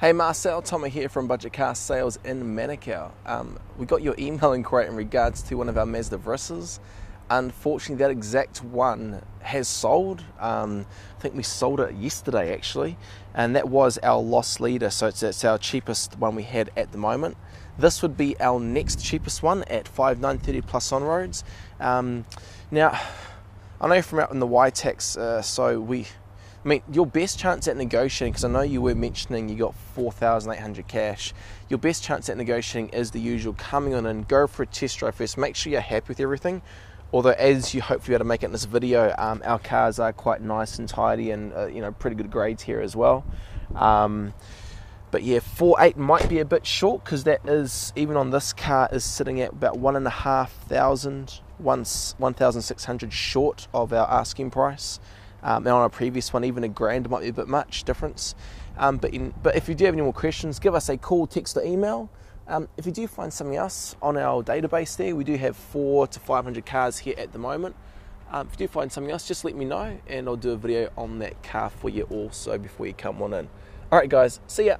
Hey Marcel, Tommy here from Budget Car Sales in Manukau. Um, we got your email inquiry in regards to one of our Mazda Verisas. Unfortunately, that exact one has sold. Um, I think we sold it yesterday actually, and that was our loss leader. So it's, it's our cheapest one we had at the moment. This would be our next cheapest one at 5930 plus on roads. Um, now, I know from out in the Y tax, uh, so we I mean, your best chance at negotiating, because I know you were mentioning you got 4,800 cash, your best chance at negotiating is the usual coming on and go for a test drive first. Make sure you're happy with everything. Although, as you hopefully be able to make it in this video, um, our cars are quite nice and tidy and, uh, you know, pretty good grades here as well. Um, but yeah, 4.8 might be a bit short because that is, even on this car, is sitting at about 1,500, 1,600 short of our asking price. Um, and on a previous one, even a grand might be a bit much difference. Um, but, in, but if you do have any more questions, give us a call, text, or email. Um, if you do find something else on our database there, we do have four to 500 cars here at the moment. Um, if you do find something else, just let me know and I'll do a video on that car for you also before you come on in. Alright, guys, see ya.